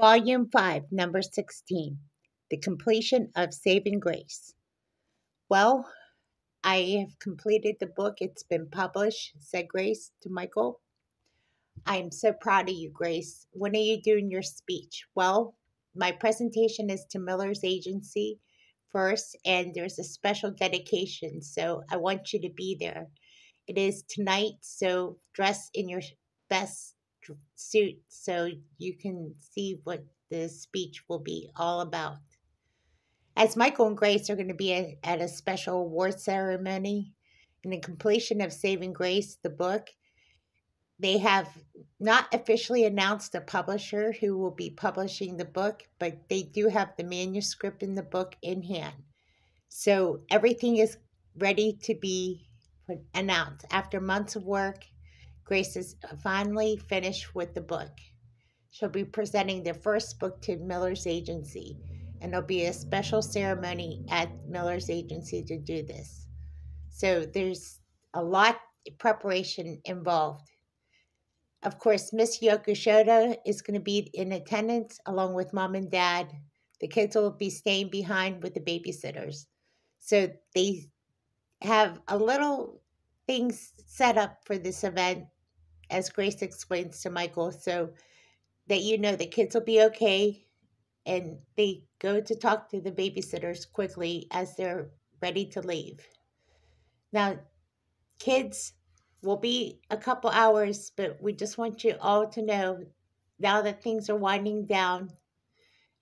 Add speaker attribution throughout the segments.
Speaker 1: Volume 5, Number 16 The Completion of Saving Grace. Well, I have completed the book. It's been published, said Grace to Michael. I am so proud of you, Grace. When are you doing your speech? Well, my presentation is to Miller's Agency first, and there's a special dedication, so I want you to be there. It is tonight, so dress in your best suit so you can see what the speech will be all about. As Michael and Grace are going to be at, at a special award ceremony in the completion of Saving Grace, the book, they have not officially announced a publisher who will be publishing the book, but they do have the manuscript in the book in hand. So everything is ready to be announced. After months of work, Grace is finally finished with the book. She'll be presenting the first book to Miller's Agency, and there'll be a special ceremony at Miller's Agency to do this. So there's a lot of preparation involved. Of course, Miss Yokushoda is going to be in attendance along with mom and dad. The kids will be staying behind with the babysitters. So they have a little things set up for this event as Grace explains to Michael, so that you know the kids will be okay. And they go to talk to the babysitters quickly as they're ready to leave. Now, kids will be a couple hours, but we just want you all to know now that things are winding down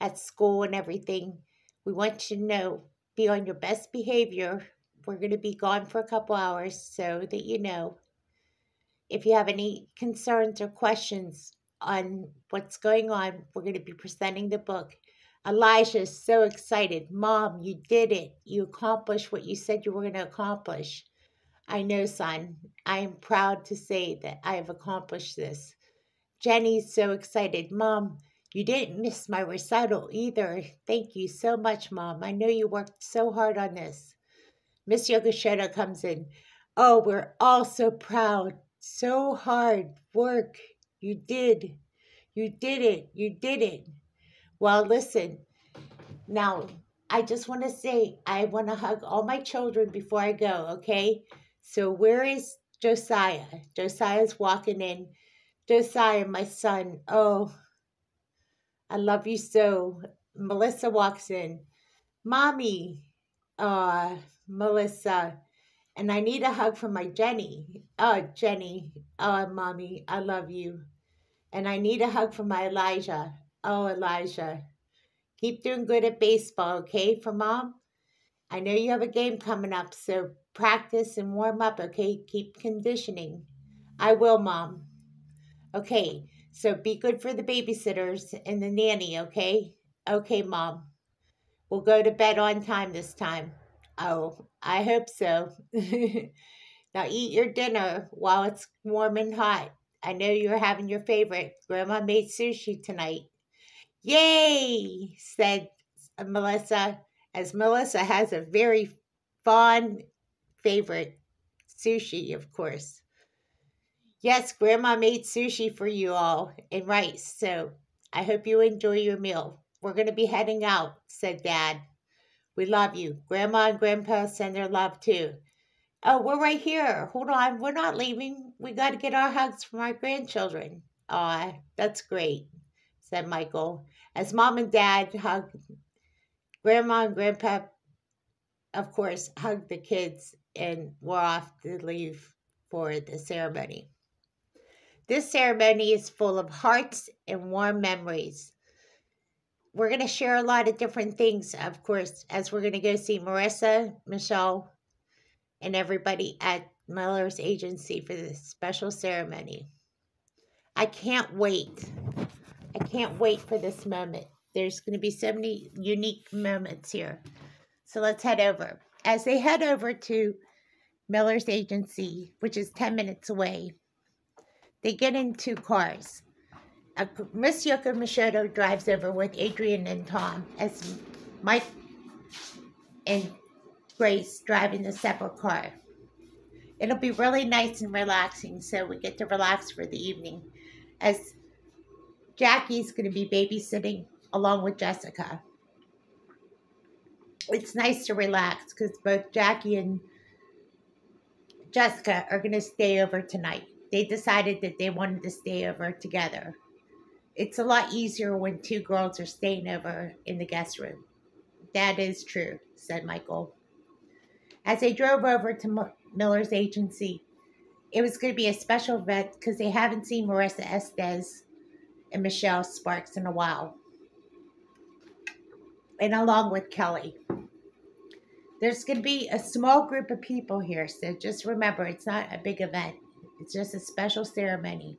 Speaker 1: at school and everything, we want you to know be on your best behavior. We're going to be gone for a couple hours so that you know if you have any concerns or questions on what's going on, we're going to be presenting the book. Elijah is so excited. Mom, you did it. You accomplished what you said you were going to accomplish. I know, son. I am proud to say that I have accomplished this. Jenny's so excited. Mom, you didn't miss my recital either. Thank you so much, Mom. I know you worked so hard on this. Miss Yogashoda comes in. Oh, we're all so proud so hard work. You did. You did it. You did it. Well, listen. Now, I just want to say I want to hug all my children before I go, okay? So, where is Josiah? Josiah's walking in. Josiah, my son. Oh, I love you so. Melissa walks in. Mommy. Uh, Melissa. And I need a hug from my Jenny. Oh, Jenny. Oh, mommy, I love you. And I need a hug from my Elijah. Oh, Elijah. Keep doing good at baseball, okay, for mom? I know you have a game coming up, so practice and warm up, okay? Keep conditioning. I will, mom. Okay, so be good for the babysitters and the nanny, okay? Okay, mom. We'll go to bed on time this time. Oh, I hope so. now eat your dinner while it's warm and hot. I know you're having your favorite. Grandma made sushi tonight. Yay, said Melissa, as Melissa has a very fond favorite sushi, of course. Yes, Grandma made sushi for you all and rice, so I hope you enjoy your meal. We're going to be heading out, said Dad. We love you. Grandma and Grandpa send their love too. Oh, we're right here. Hold on. We're not leaving. We got to get our hugs from our grandchildren. Aw, that's great, said Michael. As mom and dad hugged Grandma and Grandpa, of course, hugged the kids and were off to leave for the ceremony. This ceremony is full of hearts and warm memories we're going to share a lot of different things, of course, as we're going to go see Marissa, Michelle, and everybody at Miller's agency for this special ceremony. I can't wait. I can't wait for this moment. There's going to be so many unique moments here. So let's head over. As they head over to Miller's agency, which is 10 minutes away, they get in two cars. Miss Yoko Machado drives over with Adrian and Tom as Mike and Grace drive in a separate car. It'll be really nice and relaxing, so we get to relax for the evening. As Jackie's going to be babysitting along with Jessica. It's nice to relax because both Jackie and Jessica are going to stay over tonight. They decided that they wanted to stay over together. It's a lot easier when two girls are staying over in the guest room. That is true, said Michael. As they drove over to Miller's agency, it was going to be a special event because they haven't seen Marissa Estes and Michelle Sparks in a while. And along with Kelly. There's going to be a small group of people here, so just remember it's not a big event, it's just a special ceremony.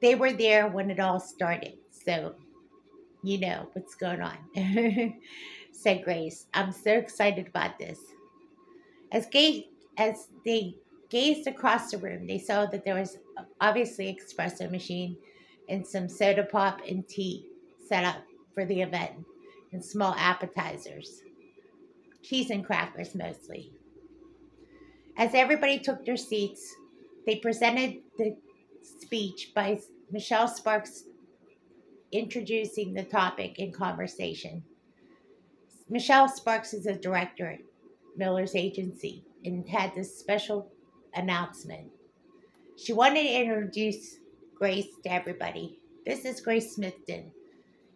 Speaker 1: They were there when it all started, so you know what's going on, said Grace. I'm so excited about this. As, gay, as they gazed across the room, they saw that there was obviously an espresso machine and some soda pop and tea set up for the event and small appetizers cheese and crackers mostly. As everybody took their seats, they presented the speech by Michelle Sparks introducing the topic in conversation. Michelle Sparks is a director at Miller's agency and had this special announcement. She wanted to introduce Grace to everybody. This is Grace Smithton,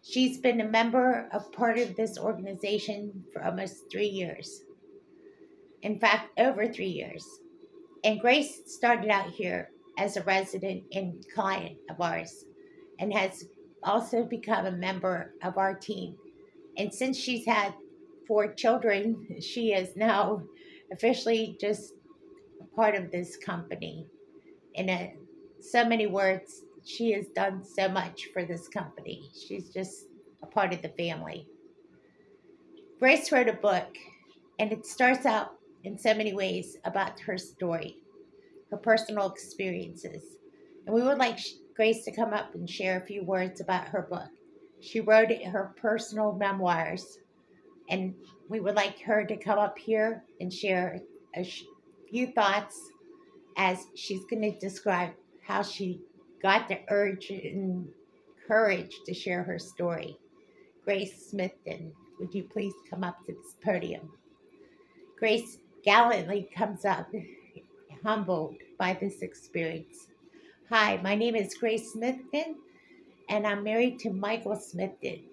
Speaker 1: She's been a member, of part of this organization for almost three years. In fact, over three years. And Grace started out here as a resident and client of ours and has also become a member of our team. And since she's had four children, she is now officially just a part of this company. In a, uh, so many words, she has done so much for this company. She's just a part of the family. Grace wrote a book, and it starts out in so many ways about her story, her personal experiences. And we would like Grace to come up and share a few words about her book. She wrote it, her personal memoirs, and we would like her to come up here and share a few thoughts as she's going to describe how she got the urge and courage to share her story. Grace Smithton, would you please come up to this podium? Grace gallantly comes up, humbled by this experience. Hi, my name is Grace Smithton, and I'm married to Michael Smithton.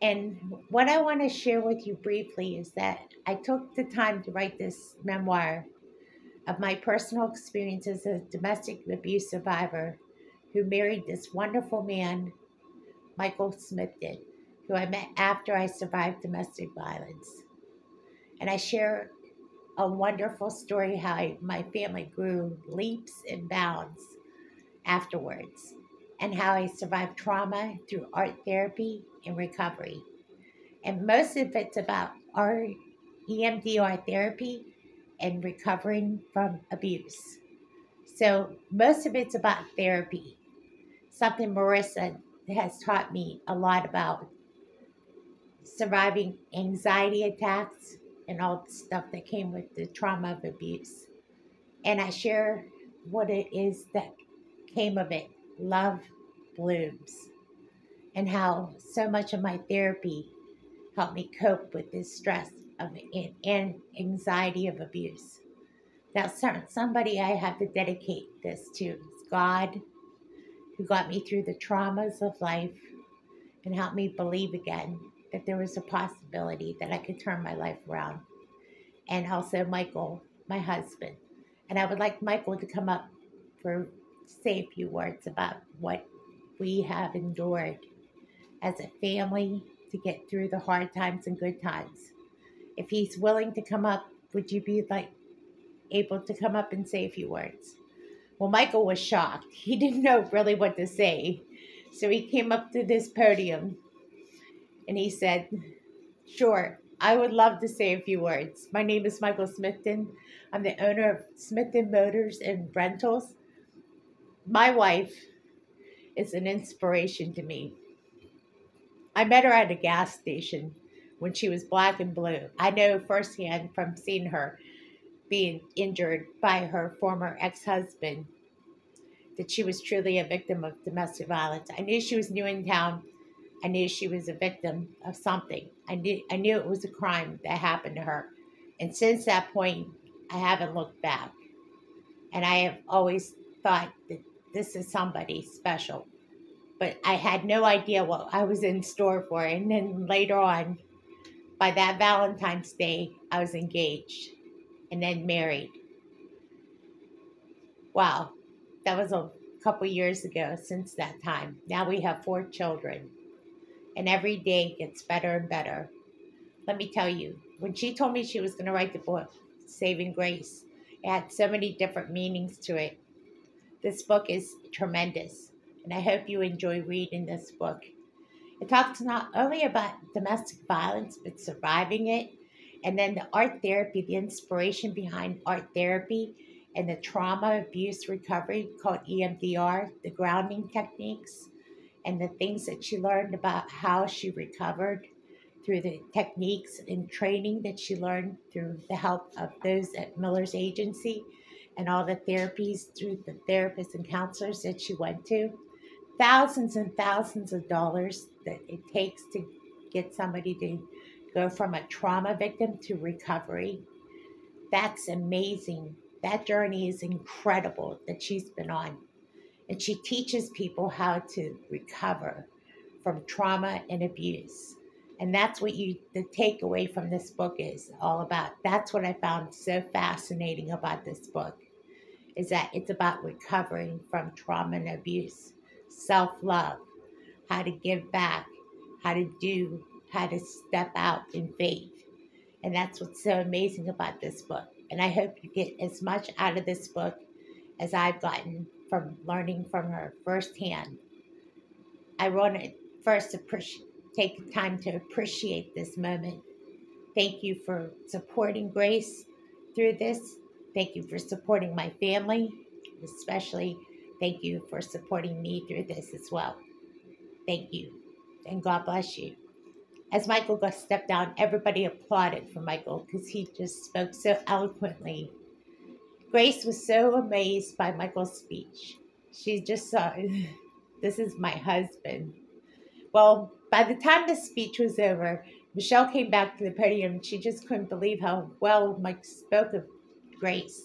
Speaker 1: And what I want to share with you briefly is that I took the time to write this memoir of my personal experience as a domestic abuse survivor who married this wonderful man, Michael Smithton, who I met after I survived domestic violence. And I share a wonderful story how I, my family grew leaps and bounds afterwards, and how I survived trauma through art therapy and recovery. And most of it's about our EMDR therapy and recovering from abuse. So most of it's about therapy something Marissa has taught me a lot about surviving anxiety attacks and all the stuff that came with the trauma of abuse. And I share what it is that came of it love blooms and how so much of my therapy helped me cope with this stress of and anxiety of abuse. Now, somebody I have to dedicate this to is God who got me through the traumas of life and helped me believe again that there was a possibility that I could turn my life around. And also Michael, my husband. And I would like Michael to come up for say a few words about what we have endured as a family to get through the hard times and good times. If he's willing to come up, would you be like able to come up and say a few words? Well, Michael was shocked. He didn't know really what to say. So he came up to this podium and he said, Sure, I would love to say a few words. My name is Michael Smithton. I'm the owner of Smithton Motors and Rentals. My wife is an inspiration to me. I met her at a gas station when she was black and blue. I know firsthand from seeing her being injured by her former ex husband that she was truly a victim of domestic violence. I knew she was new in town. I knew she was a victim of something. I knew I knew it was a crime that happened to her. And since that point, I haven't looked back. And I have always thought that this is somebody special. But I had no idea what I was in store for. And then later on, by that Valentine's Day, I was engaged and then married. Wow, that was a couple years ago since that time. Now we have four children, and every day gets better and better. Let me tell you, when she told me she was going to write the book, Saving Grace, it had so many different meanings to it. This book is tremendous, and I hope you enjoy reading this book. It talks not only about domestic violence, but surviving it, and then the art therapy, the inspiration behind art therapy, and the trauma abuse recovery called EMDR, the grounding techniques, and the things that she learned about how she recovered through the techniques and training that she learned through the help of those at Miller's agency and all the therapies through the therapists and counselors that she went to. Thousands and thousands of dollars that it takes to get somebody to go from a trauma victim to recovery. That's amazing. That journey is incredible that she's been on. And she teaches people how to recover from trauma and abuse. And that's what you, the takeaway from this book is all about. That's what I found so fascinating about this book is that it's about recovering from trauma and abuse, self love, how to give back, how to do, how to step out in faith. And that's what's so amazing about this book. And I hope you get as much out of this book as I've gotten from learning from her firsthand. I want to first appreciate, take time to appreciate this moment. Thank you for supporting Grace through this. Thank you for supporting my family, especially thank you for supporting me through this as well. Thank you, and God bless you. As Michael got stepped down, everybody applauded for Michael because he just spoke so eloquently. Grace was so amazed by Michael's speech. She just saw, this is my husband. Well, by the time the speech was over, Michelle came back to the podium. She just couldn't believe how well Mike spoke of Grace.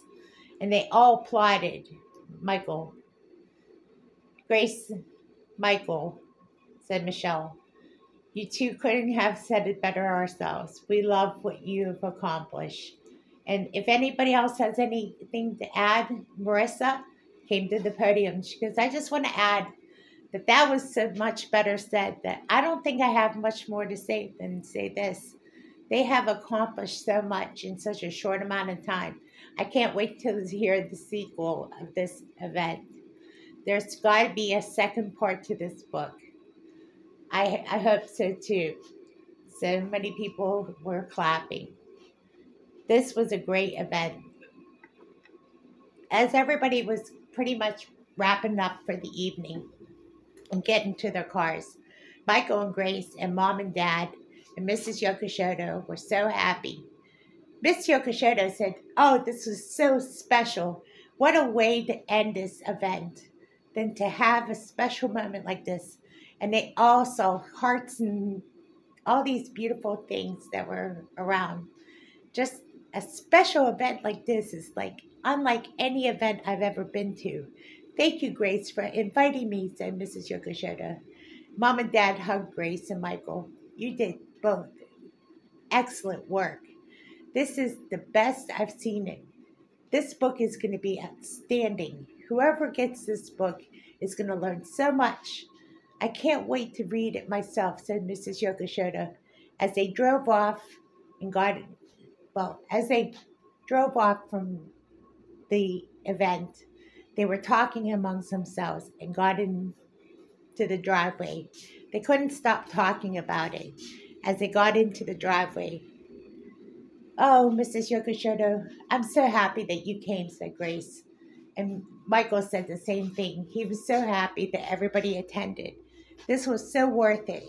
Speaker 1: And they all applauded Michael. Grace, Michael, said Michelle. You two couldn't have said it better ourselves. We love what you've accomplished. And if anybody else has anything to add, Marissa came to the podium She goes, I just want to add that that was so much better said that I don't think I have much more to say than say this. They have accomplished so much in such a short amount of time. I can't wait to hear the sequel of this event. There's got to be a second part to this book. I, I hope so too. So many people were clapping. This was a great event. As everybody was pretty much wrapping up for the evening and getting to their cars, Michael and Grace and mom and dad and Mrs. Yokoshoto were so happy. Miss Yokoshoto said, Oh, this was so special. What a way to end this event than to have a special moment like this and they all saw hearts and all these beautiful things that were around. Just a special event like this is like unlike any event I've ever been to. Thank you, Grace, for inviting me, said Mrs. Yokoshoda. Mom and Dad hugged Grace and Michael. You did both excellent work. This is the best I've seen it. This book is going to be outstanding. Whoever gets this book is going to learn so much I can't wait to read it myself, said Mrs. Yokoshoda as they drove off and got, well, as they drove off from the event, they were talking amongst themselves and got into the driveway. They couldn't stop talking about it as they got into the driveway. Oh, Mrs. Yokoshodo, I'm so happy that you came, said Grace. And Michael said the same thing. He was so happy that everybody attended. This was so worth it.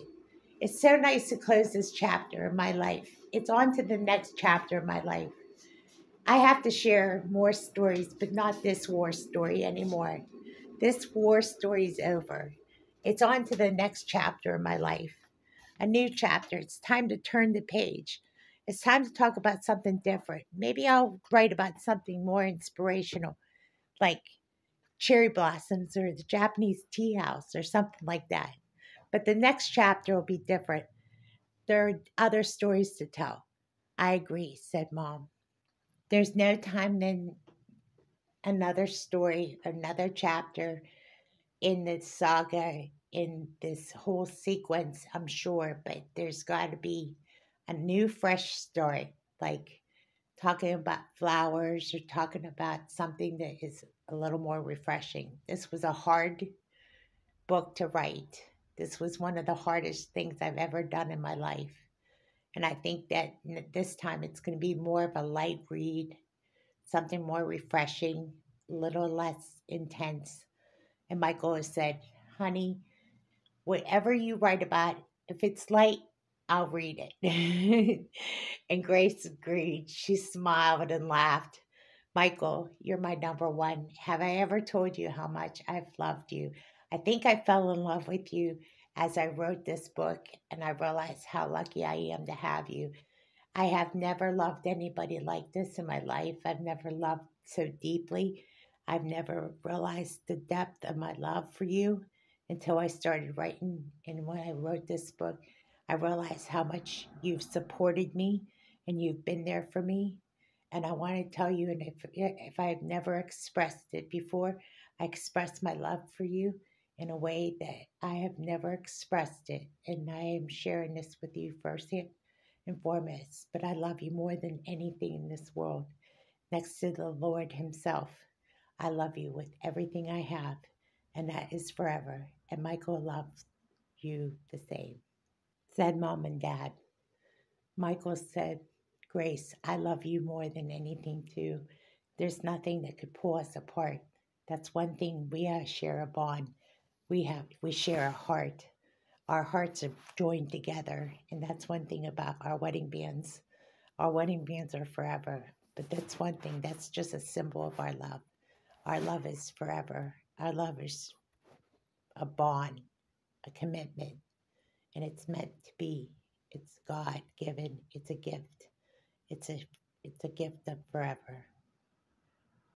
Speaker 1: It's so nice to close this chapter of my life. It's on to the next chapter of my life. I have to share more stories, but not this war story anymore. This war story is over. It's on to the next chapter of my life. A new chapter. It's time to turn the page. It's time to talk about something different. Maybe I'll write about something more inspirational, like cherry blossoms or the Japanese tea house or something like that. But the next chapter will be different. There are other stories to tell. I agree, said Mom. There's no time than another story, another chapter in the saga, in this whole sequence, I'm sure, but there's got to be a new, fresh story, like talking about flowers or talking about something that is a little more refreshing. This was a hard book to write. This was one of the hardest things I've ever done in my life. And I think that this time it's going to be more of a light read, something more refreshing, a little less intense. And Michael has said, honey, whatever you write about, if it's light, I'll read it. and Grace agreed. She smiled and laughed. Michael, you're my number one. Have I ever told you how much I've loved you? I think I fell in love with you as I wrote this book, and I realized how lucky I am to have you. I have never loved anybody like this in my life. I've never loved so deeply. I've never realized the depth of my love for you until I started writing. And when I wrote this book, I realized how much you've supported me and you've been there for me. And I want to tell you, and if, if I've never expressed it before, I express my love for you in a way that I have never expressed it. And I am sharing this with you first and foremost. But I love you more than anything in this world, next to the Lord Himself. I love you with everything I have, and that is forever. And Michael loves you the same said mom and dad. Michael said, Grace, I love you more than anything, too. There's nothing that could pull us apart. That's one thing we share a bond. We have we share a heart. Our hearts are joined together, and that's one thing about our wedding bands. Our wedding bands are forever, but that's one thing. That's just a symbol of our love. Our love is forever. Our love is a bond, a commitment and it's meant to be. It's God given. It's a gift. It's a it's a gift of forever.